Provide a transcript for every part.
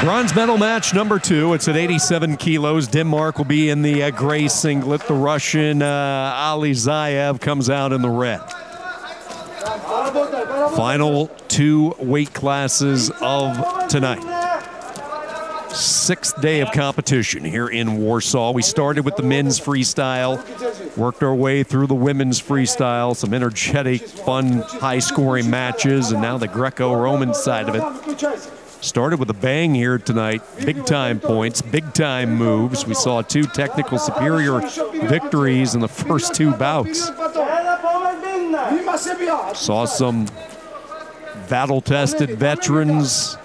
Bronze medal match number two. It's at 87 kilos. Denmark will be in the uh, gray singlet. The Russian uh, Alirzaev comes out in the red. Final two weight classes of tonight. Sixth day of competition here in Warsaw. We started with the men's freestyle, worked our way through the women's freestyle, some energetic, fun, high scoring matches, and now the Greco Roman side of it. Started with a bang here tonight. Big time points, big time moves. We saw two technical superior victories in the first two bouts. Saw some battle tested veterans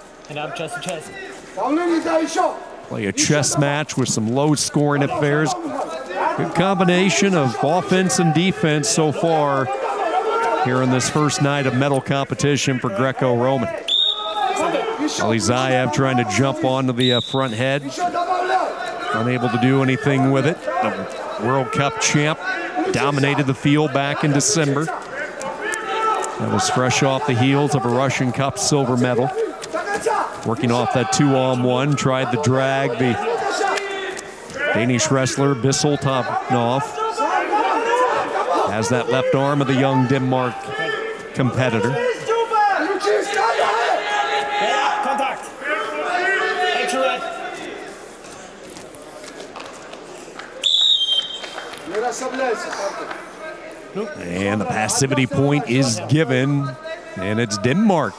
play a chess match with some low scoring affairs. Good combination of offense and defense so far here in this first night of medal competition for Greco Roman. Alirzaev trying to jump onto the uh, front head. Unable to do anything with it. The World Cup champ dominated the field back in December. That was fresh off the heels of a Russian Cup silver medal. Working off that two on one, tried the drag. The Danish wrestler Bisultanov has that left arm of the young Denmark competitor. And the passivity point is given, and it's Denmark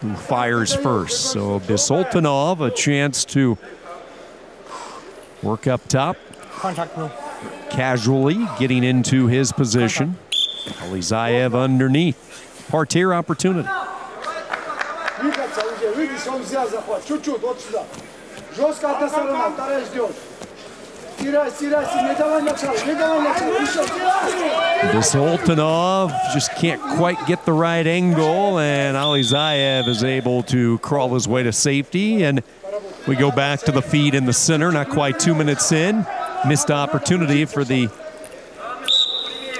who fires first. So Bisultanov, a chance to work up top. Casually getting into his position. Alirzaev underneath. Parterre opportunity. Bisultanov just can't quite get the right angle, and Alirzaev is able to crawl his way to safety. And we go back to the feed in the center, not quite two minutes in. Missed opportunity for the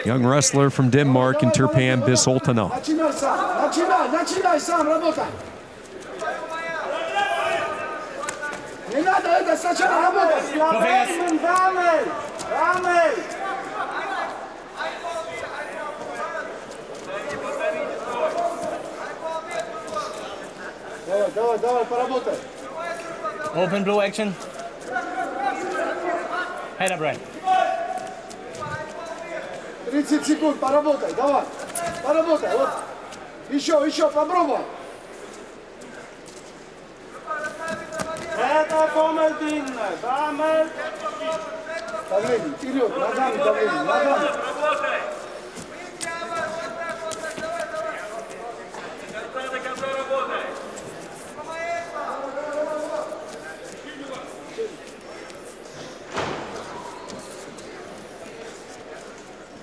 young wrestler from Denmark, Interpan Bisultanov. Nie надо это сначала работать. Вамель, вамель, вамель. Давай, давай, давай, поработай. Open blue action. Head up right. 30 секунд, поработай, давай. Поработай, вот. Еще, еще, попробуй. Это помель длинная, помель. Давление, вперед, ногами давление, ногами.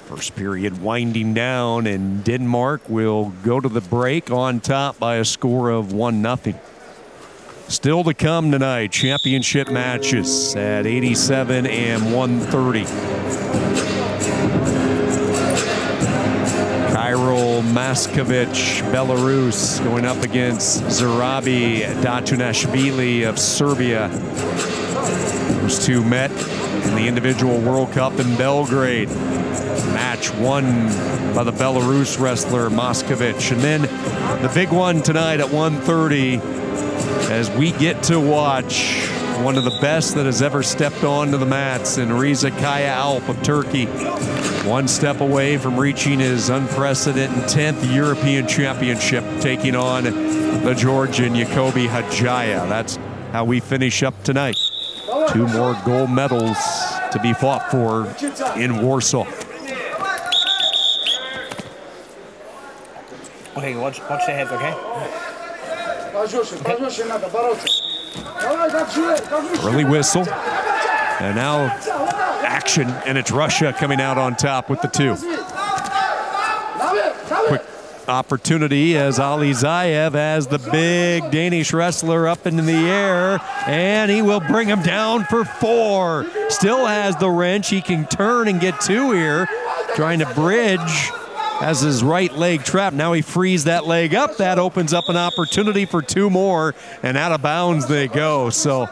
First period winding down, and Denmark will go to the break on top by a score of 1 0. Still to come tonight, championship matches at 87 and 130. Kiryl Maskevich, Belarus, going up against Zurabi Datunashvili of Serbia. Those two met in the individual World Cup in Belgrade. Match won by the Belarus wrestler Maskevich. And then the big one tonight at 130 as we get to watch one of the best that has ever stepped onto the mats in Riza Kayaalp of Turkey. One step away from reaching his unprecedented 10th European Championship, taking on the Georgian Iakobi Kajaia. That's how we finish up tonight. Two more gold medals to be fought for in Warsaw. Okay, watch, watch the heads, okay? Early whistle. And now action, and it's Russia coming out on top with the two. Quick opportunity as Alirzaev has the big Danish wrestler up into the air, and he will bring him down for four. Still has the wrench. He can turn and get two here, trying to bridge has his right leg trapped. Now he frees that leg up. That opens up an opportunity for two more, and out of bounds they go. So,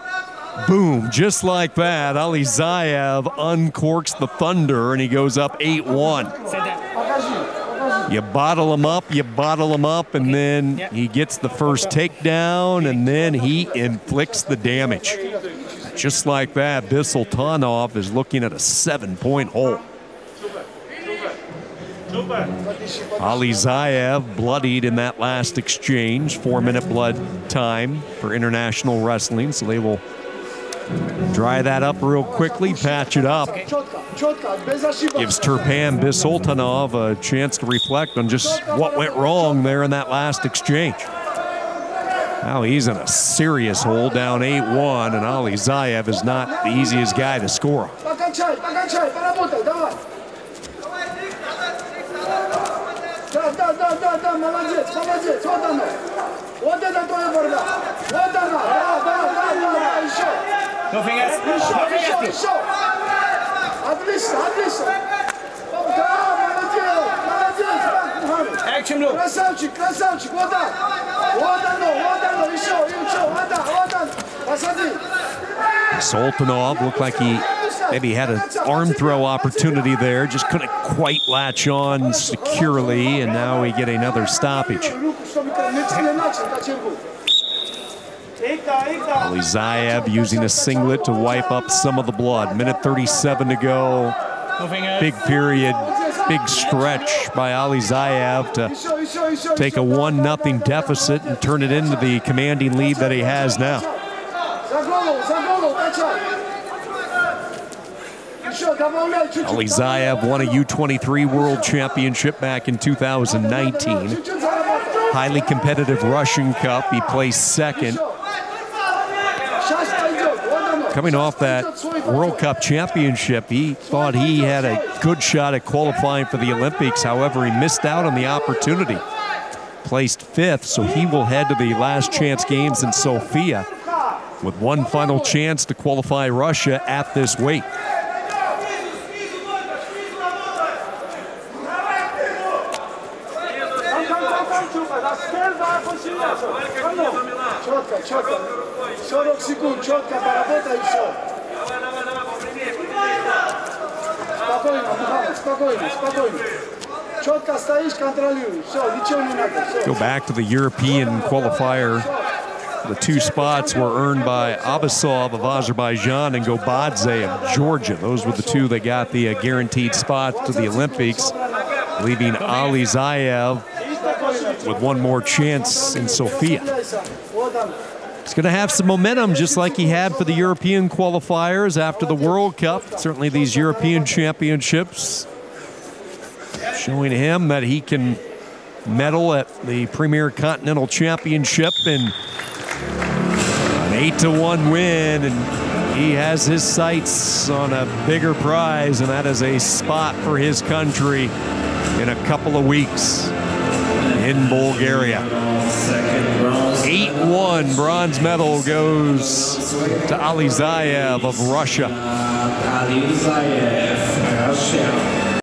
boom, just like that, Alirzaev uncorks the Thunder, and he goes up 8 1. You bottle him up, you bottle him up, and then he gets the first takedown, and then he inflicts the damage. Just like that, Bisultanov is looking at a seven point hole. Alirzaev bloodied in that last exchange. Four minute blood time for international wrestling. So they will dry that up real quickly, patch it up. Gives Turpal Bisultanov a chance to reflect on just what went wrong there in that last exchange. Now he's in a serious hole down 8-1, and Alirzaev is not the easiest guy to score. Да, да, да, да, да, молодец, молодец, вот оно. Вот это твоя борьба. Вот она, да, да, да, да, да, еще. No fingers. Еще, No еще, fingers. еще. Отлично, отлично. Да, молодец, молодец, Иван Мухаммед. Action blue. Красавчик, красавчик, вот так. Вот оно, вот оно, еще, еще, вот так, вот так. Посади. Sultanov looked like he Maybe had an arm throw opportunity there, just couldn't quite latch on securely, and now we get another stoppage. Ali Zayev using a singlet to wipe up some of the blood. Minute 37 to go. Big period, big stretch by Alirzaev to take a 1 0 deficit and turn it into the commanding lead that he has now. Alirzaev won a U23 World Championship back in 2019. Highly competitive Russian Cup. He placed second. Coming off that World Cup championship, he thought he had a good shot at qualifying for the Olympics. However, he missed out on the opportunity. Placed fifth, so he will head to the last chance games in Sofia with one final chance to qualify Russia at this weight. Go back to the European qualifier. The two spots were earned by Abbasov of Azerbaijan and Gobadze of Georgia. Those were the two that got the uh, guaranteed spots to the Olympics, leaving Alirzaev with one more chance in Sofia. He's going to have some momentum, just like he had for the European qualifiers after the World Cup. Certainly, these European championships showing him that he can medal at the Premier Continental Championship and an 8 to 1 win. And he has his sights on a bigger prize, and that is a spot for his country in a couple of weeks in Bulgaria. 8 1 bronze medal goes to Alirzaev of Russia.